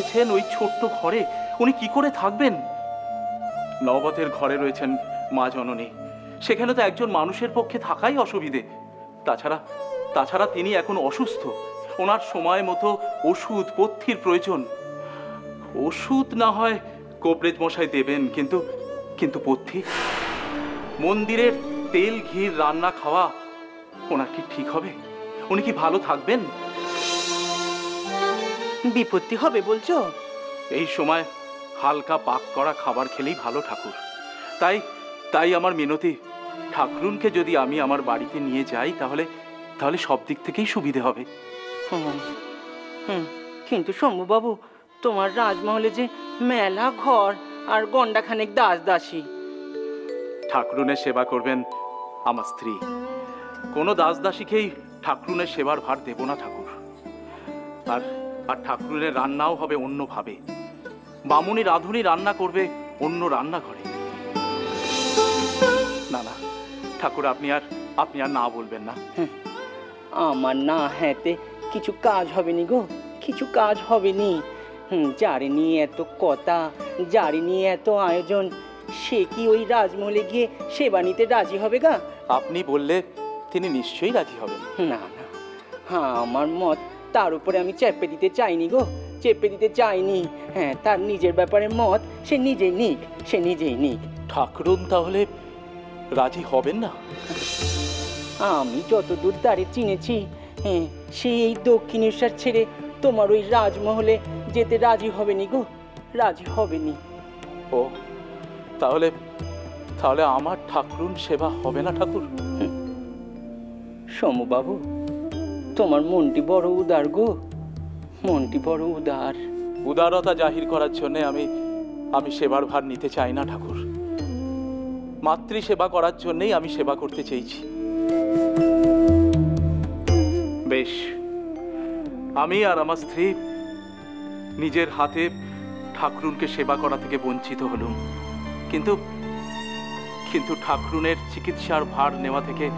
রয়েছেন ওই ছোট্ট ঘরে? উনি কি করে থাকবেন? নবতের ঘরে রয়েছেন মা জননী। সেখানে তো একজন মানুষের পক্ষে থাকাই অসুবিধে। তাছাড়া তাছাড়া তিনি এখন অসুস্থ। ওনার সময় মতো ওষুধ, পথ্যির প্রয়োজন। ওষুধ না হয় কোপরেজ মশাই দেবেন, কিন্তু কিন্তু পথ্যি? মন্দিরের তেল, ঘির, রান্না, খাওয়া ওনার কি ঠিক হবে? উনি কি ভালো থাকবেন? বিপত্তি হবে বলছো? এই সময় হালকা পাক করা খাবার খেলেই ভালো ঠাকুর। তাই তাই আমার মিনতি ঠাকুরুনকে যদি আমি আমার বাড়িতে নিয়ে যাই তাহলে তাহলে সব দিক থেকেই সুবিধে হবে। কিন্তু শম্ভুবাবু তোমার রাজমহলে যে মেলা ঘর আর গন্ডাখানেক দাস দাসী। ঠাকুরুনের সেবা করবেন আমার স্ত্রী। কোনো দাস দাসীকেই ঠাকুরুনের সেবার ভার দেব না ঠাকুর। আর আর ঠাকুরের রান্নাও হবে অন্যভাবে। বামুনি রাঁধুনি রান্না করবে অন্য রান্নাঘরে। না না ঠাকুর আপনি আর আপনি আর না বলবেন না। আমার না হ্যাঁতে কিছু কাজ হবে নি গো কিছু কাজ হবে নি যারে নিয়ে এত কথা যারে নিয়ে এত আয়োজন সে কি ওই রাজমহলে গিয়ে সেবা নিতে রাজি হবে গা? আপনি বললে তিনি নিশ্চয়ই রাজি হবেন। না না হ্যাঁ আমার মত তার উপরে আমি চেপে দিতে চাইনি গো চেপে দিতে চাইনি। হ্যাঁ তার নিজের ব্যাপারে মত সে নিজেই নিক সে নিজেই নিক। ঠাকুরুন তাহলে রাজি হবেন না? আমি যতদূর তারে চিনেছি হ্যাঁ, সে এই দক্ষিণেশ্বর ছেড়ে তোমার ওই রাজমহলে যেতে রাজি হবেনি গো রাজি হবেনি। ও তাহলে তাহলে আমার ঠাকুরুন সেবা হবে না ঠাকুর? সমবাবু তোমার মনটি বড় উদার গো। মনটি বড় উদার। উদারতা জাহির করার জন্য আমি আমি সেবার ভার নিতে চাই না, ঠাকুর। মাতৃ সেবা করার জন্যই আমি সেবা করতে চেয়েছি। বেশ, আমি আর আমার স্ত্রী নিজের হাতে ঠাকুরুনকে সেবা করা থেকে বঞ্চিত হলুম। কিন্তু কিন্তু ঠাকুরুনের চিকিৎসার ভার নেওয়া থেকে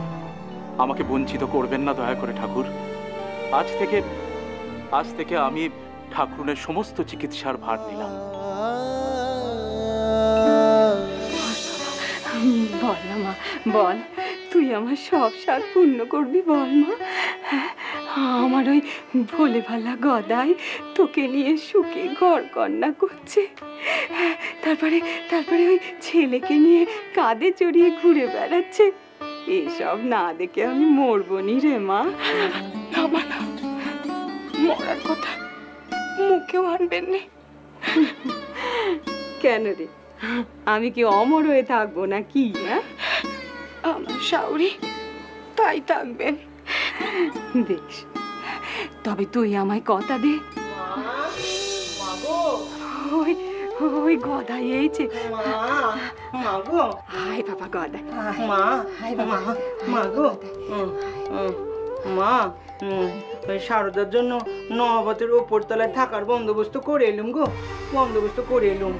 আমাকে বঞ্চিত করবেন না দয়া করে, ঠাকুর। আজ থেকে আজ থেকে আমি ঠাকুরুনের সমস্ত চিকিৎসার ভার নিলাম। বল না মা বল। তুই আমার সব সার পূর্ণ করবি বল মা। হ্যাঁ, আমার ওই ভোলে ভালা গদাই তোকে নিয়ে সুখে ঘর কন্যা করছে। হ্যাঁ, তারপরে তারপরে ওই ছেলেকে নিয়ে কাঁধে চড়িয়ে ঘুরে বেড়াচ্ছে। এসব না দেখে আমি মরবো নি রে মা। মরার কথা মুখেও আনবেন না। কেন রে? আমি কি অমর হয়ে থাকব না কি হ্যাঁ? আমার শাউরি তাই থাকবেন। বেশ তবে তুই আমায় কথা দে। ওই ওই গদাই এইছে মা গো। হাই বাবা গদাই মা মা মা গো। উম, উম, মা ওই শারদার জন্য নবাতের ওপর তলায় থাকার বন্দোবস্ত করে এলুম গো বন্দোবস্ত করে এলুম।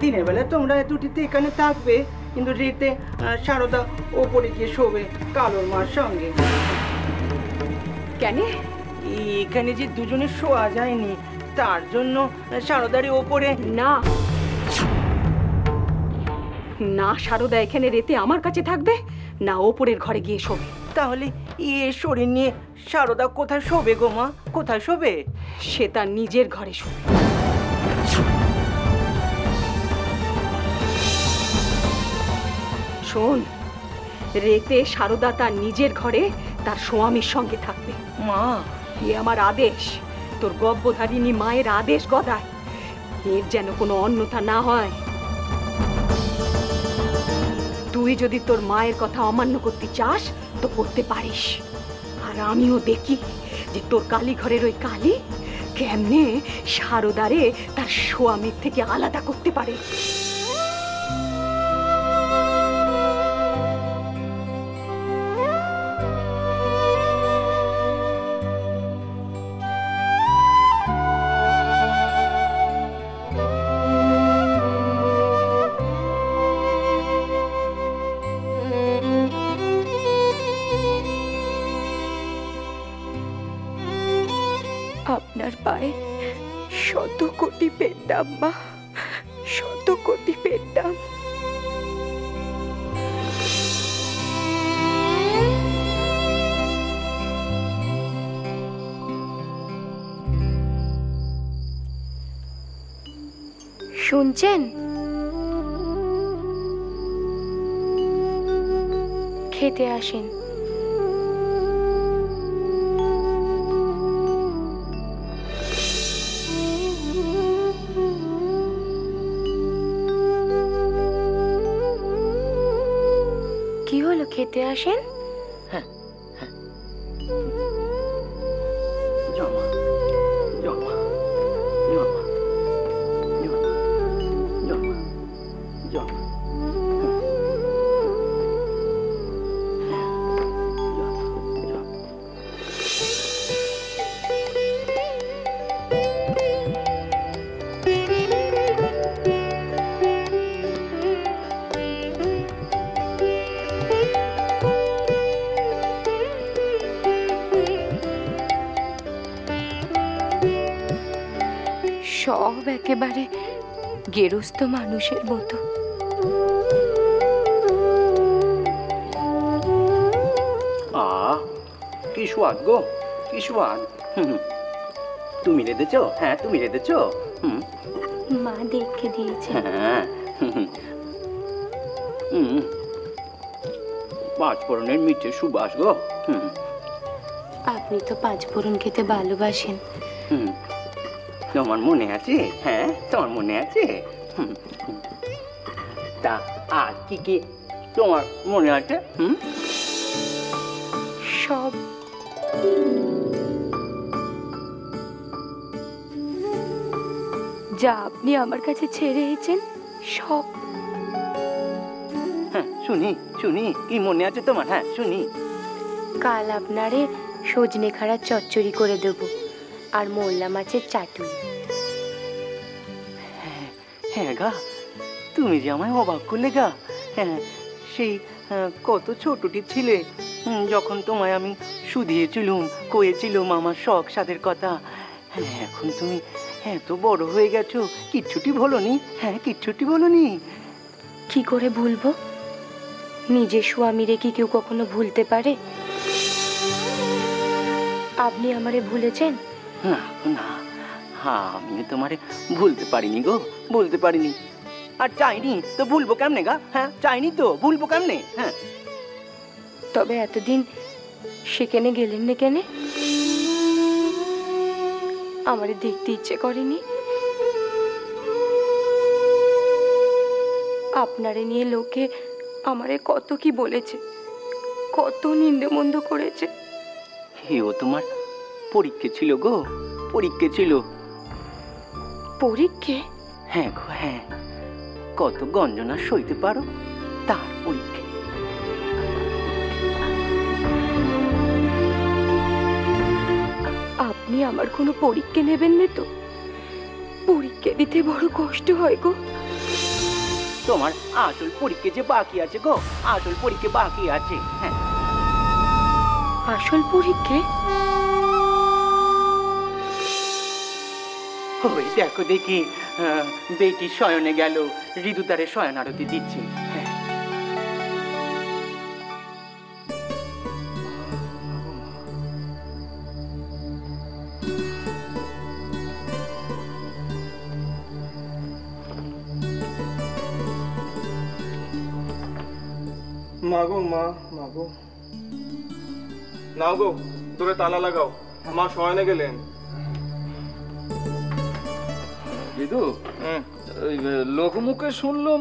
দিনের বেলা তোমরা দুটিতে এখানে থাকবে কিন্তু রেতে শারদা ওপরে গিয়ে শোবে কালোর মার সঙ্গে। কেন? এখানে যে দুজনে শোয়া যায়নি তার জন্য শারদারে ওপরে না। না সারদা এখানে রেতে আমার কাছে থাকবে না ওপরের ঘরে গিয়ে শোবে। তাহলে এ শরীর নিয়ে শারদা কোথায় শোবে গো মা? কোথায় শোবে? সে তার নিজের ঘরে শোবে। শোন রেতে সারদা তার নিজের ঘরে তার স্বামীর সঙ্গে থাকবে। মা! এ আমার আদেশ। তোর গব্যধারিণী মায়ের আদেশ গদায়। এর যেন কোনো অন্যথা না হয়। তুই যদি তোর মায়ের কথা অমান্য করতে চাস তো করতে পারিস। আর আমিও দেখি যে তোর কালীঘরের ওই কালী কেমনে সারদারে তার স্বামীর থেকে আলাদা করতে পারে। পায়ে। শত কোটি পেতাম মা শত কোটি পেতাম শুনছেন? খেতে আসেন। খেতে আসেন। গেরস্ত মানুষের মতো। আ কি স্বাদ গো কি স্বাদ। তুমি রেঁধেছো? হ্যাঁ তুমি রেঁধেছো? মা দেখে দিয়েছে। হ্যাঁ। হুম পাঁচ ফোড়নের মিঠে সুবাস গো আপনি তো পাঁচ ফোড়ন খেতে ভালোবাসেন। তোমার মনে আছে? হ্যাঁ তোমার মনে আছে। তা আর কি কি তোমার মনে আছে? হুম? সব। যা আপনি আমার কাছে ছেড়ে এসেছেন সব। হ্যাঁ শুনি শুনি কি মনে আছে তোমার? হ্যাঁ শুনি। কাল আপনারে সজনে খাড়া চচ্চড়ি করে দেবো। আর মোল্লা মাছের চাটুই হ্যাঁ গা তুমি যে আমায় অবাক করলে গা হ্যাঁ সেই আহ, কত ছোটটি ছিলে যখন তোমায় আমি শুধিয়েছিলুম কয়েছিলুম আমার শখ সাদের কথা। হ্যাঁ এখন তুমি এত বড় হয়ে গেছো কিচ্ছুটি বলনি হ্যাঁ কিচ্ছুটি বলনি কি করে ভুলবো? নিজের স্বামীরে কি কেউ কখনো ভুলতে পারে? আপনি আমারে ভুলেছেন? না না। হ্যাঁ আমি তোমারে ভুলতে পারিনি গো বলতে পারিনি। আর চাইনি তো ভুলবো কেমনে গা? হ্যাঁ চাইনি তো ভুলবো কেমনে? হ্যাঁ। তবে এতদিন সেখানে গেলেন না কেনে? আমারে দেখতে ইচ্ছে করেনি। আপনারে নিয়ে লোকে আমারে কত কি বলেছে কত নিন্দে মন্দ করেছে। এও তোমার পরীক্ষা ছিল গো পরীক্ষা ছিল। পরীক্ষে? হ্যাঁ গো হ্যাঁ। কত গঞ্জনা সইতে পারো তার পরীক্ষা। আপনি আমার কোনো পরীক্ষা নেবেন না তো। পরীক্ষা দিতে বড় কষ্ট হয় গো। তোমার আসল পরীক্ষা যে বাকি আছে গো আসল পরীক্ষা বাকি আছে হ্যাঁ। আসল পরীক্ষে? ওই দেখো দেখি বেটি শয়নে গেল, ঋতু তারে শয়ন আরতি দিচ্ছে। হ্যাঁ। মাগো, মা, মাগো। নাও গো দূরে তালা লাগাও। মা শয়নে গেলেন। দিদু ওই লোকমুখে শুনলাম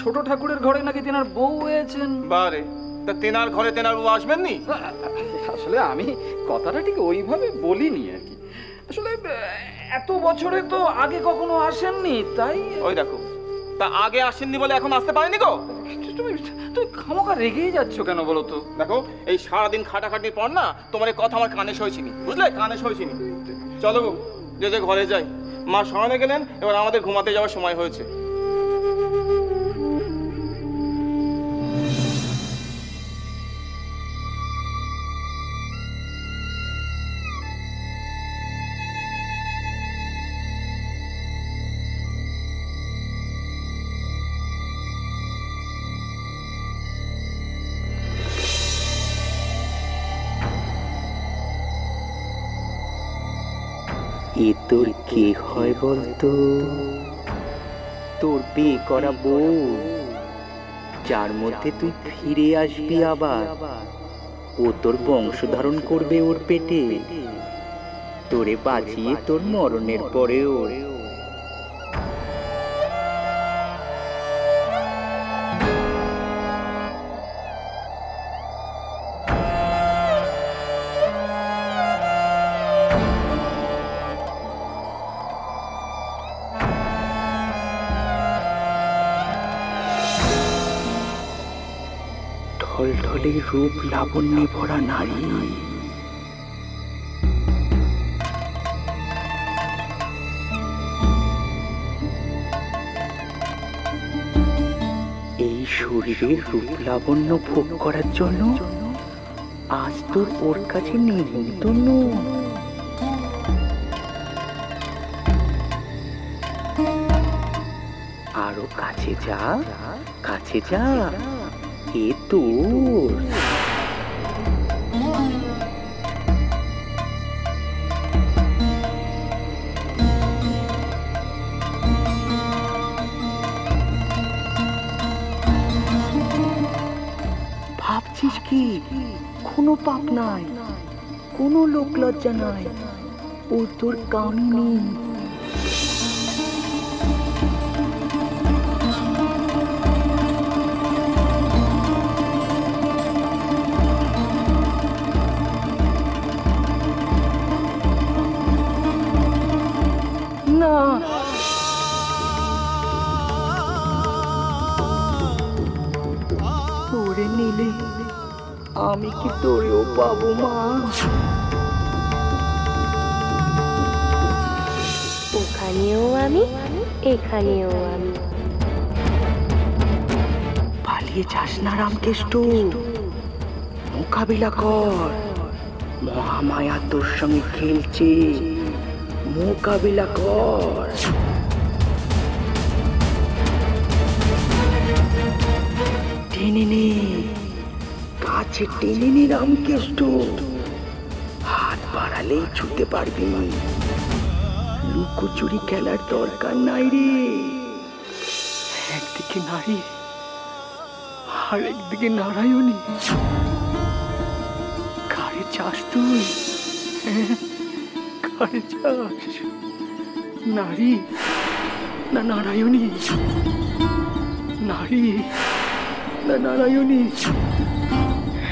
ছোট ঠাকুরের ঘরে নাকি তেনার বউ হয়েছেন বারে তা তেনার ঘরে তেনার বউ আসবেন নি আসলে আমি কথাটা ঠিক ওইভাবে বলিনি আর কি। আসলে এত বছরে তো আগে কখনো আসেননি তাই? ওই দেখো তা আগে আসেননি বলে এখন আসতে পারেনি গো? তুমি তুমি খামোকা রেগেই যাচ্ছ কেন বলো তো? দেখো এই সারাদিন খাটাখাটির পর না তোমার কথা আমার কানে সইছিনি বুঝলে? কানে সইছিনি। চলো গো যে যে ঘরে যাই। মা শয়নে গেলেন এবার আমাদের ঘুমাতে যাওয়ার সময় হয়েছে। এ তোর কে হয় বলতো? তোর বিয়ে করা বউ। যার মধ্যে তুই ফিরে আসবি আবার। ও তোর বংশ ধারণ করবে ওর পেটে। তোরে বাঁচিয়ে তোর মরণের পরেও। ঢলঢলে রূপ লাবণ্যে ভরা নারী। এই শরীরের রূপ লাবণ্য ভোগ করার জন্য আজ তোর ওর কাছে নিমন্ত্রণ। আরও কাছে যা কাছে যা। এ তোর। ভাবছিস কি? কোনো পাপ নাই কোনো লোক লজ্জা নাই। ও তোর কামিনী কি তোরেও পাবো মা? ওখানেও আমি এখানেও আমি। পালিয়ে যাস না রামকেষ্ট। মোকাবিলা কর। মহামায়া তোর সঙ্গে খেলছে। মোকাবিলা কর। টেনে নে। কাছে টেনে নে রামকেষ্ট হাত বাড়ালেই ছুতে পারবি। লুকোচুরি খেলার দরকার নাই রে। একদিকে নারী আর একদিকে নারায়ণী। কারে চাস তুই? হ্যাঁ? কারে চাস? নারী না নারায়ণী? নারী না নারায়ণী?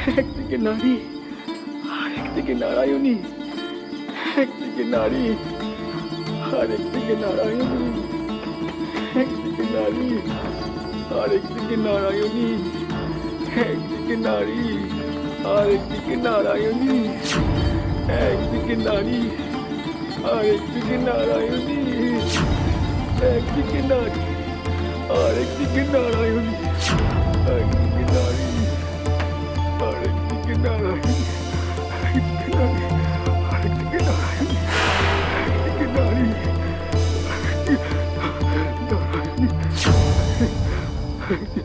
একদিকে নারী আর একদিকে নারায়ণী একদিকে নারী আর একদিকে নারায়ণী একদিকে নারী আর একদিকে নারায়ণী একদিকে নারী আর একদিকে নারায়ণী একদিকে নারী আর একদিকে নারায়ণী একদিকে নারী আর একদিকে নারায়ণী একদিকে নারী Thank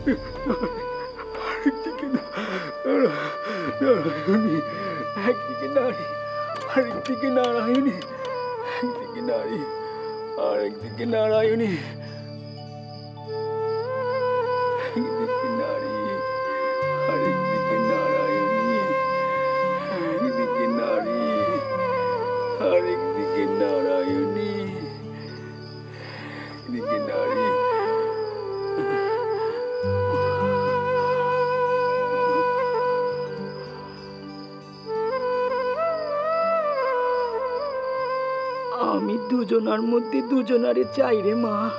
you. ini দুজনার মধ্যে দুজনারে চাই রে মা।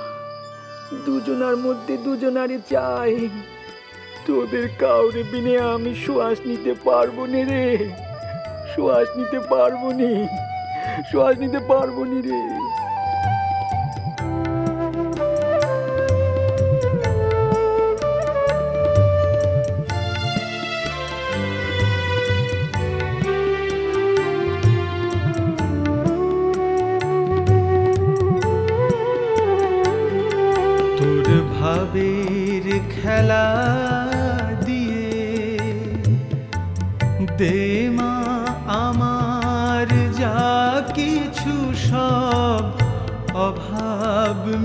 দুজনার মধ্যে দুজনারে চাই। তোদের কাউরে বিনে আমি শ্বাস নিতে পারব নে রে। শ্বাস নিতে পারব নি। শ্বাস নিতে পারব নি রে।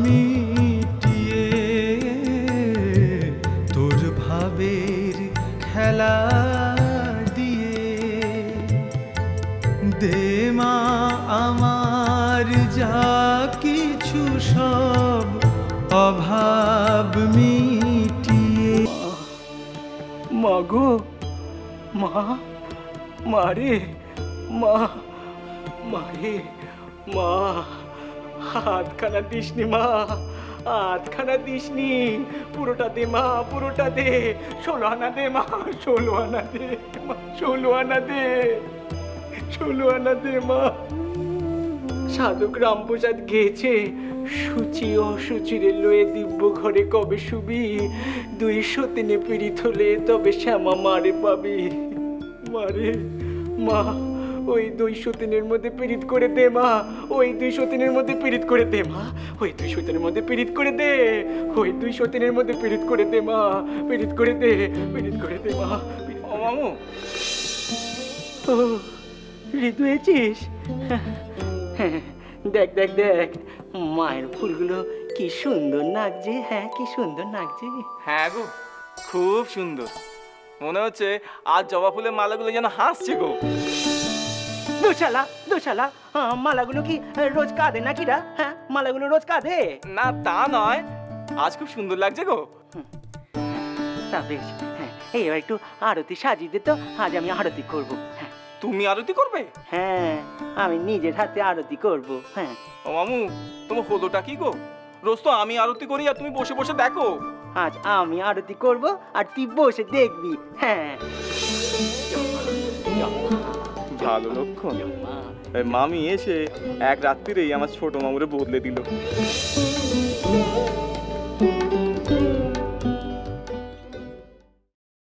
মিটিয়ে তোর ভাবের খেলা দিয়ে দে মা আমার যা কিছু সব অভাব মিটিয়ে। মা গো, মা মা রে, মা মা রে, মা। হাতখানা দিসনি মা, হাতখানা দিসনি। পুরোটা দে মা, পুরোটা দে। ষোলো আনা দে মা, ষোলো আনা দে ষোলো আনা দে, ষোলো আনা দে মা। সাধক রামপ্রসাদ গেছে। সুচি অসুচিরে লয়ে দিব্য ঘরে কবে শুবি? দুই সতিনে পীড়িত হলে তবে শ্যামা মারে পাবি। মারে মা। ওই দুই সতিনের মধ্যে পীড়িত করে দে মা। ওই দুই সতিনের মধ্যে পীড়িত করে দে মা। ওই দুই সতিনের মধ্যে পীড়িত করে দে। ওই দুই সতিনের মধ্যে পীড়িত করে দে মা। পীড়িত করে দে পীড়িত করে দে মা। ও মামু। ও ঋতু হয়েছিস হ্যাঁ, দেখ দেখ দেখ। মায়ের ফুলগুলো কি সুন্দর নাচছে হ্যাঁ কি সুন্দর নাচছে হ্যাঁ গো খুব সুন্দর। মনে হচ্ছে আর জবা ফুলের মালাগুলো যেন হাসছে গো। দুশালা দুশালা হ্যাঁ, মালাগুলো কি রোজ কাঁদে নাকি রা? হ্যাঁ মালাগুলো রোজ কাঁদে? না তা নয়। আজ খুব সুন্দর লাগছে গো। তা বেশ হ্যাঁ এবার একটু আরতি সাজিয়ে দে তো আজ আমি আরতি করব হ্যাঁ। তুমি আরতি করবে? হ্যাঁ আমি নিজের হাতে আরতি করব হ্যাঁ। ও মামু তোমার হলোটা কি গো? রোজ তো আমি আরতি করি আর তুমি বসে বসে দেখো। আজ আমি আরতি করব আর তুই বসে দেখবি হ্যাঁ। ভালো লক্ষণ। মামি এসে এক রাত্রিরেই আমার ছোট মামুরে বদলে দিল।